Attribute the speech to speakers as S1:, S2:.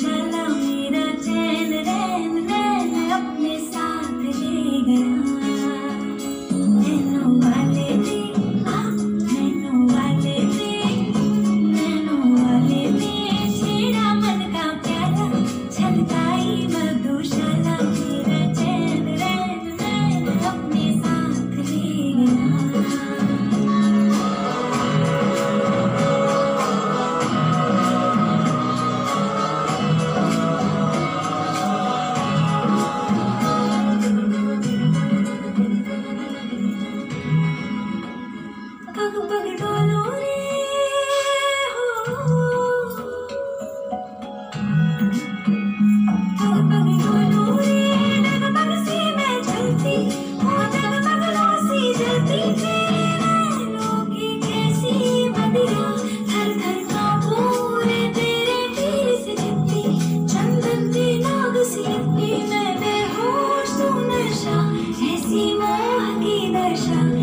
S1: shall I? दशा ऐसी शिवा की दशा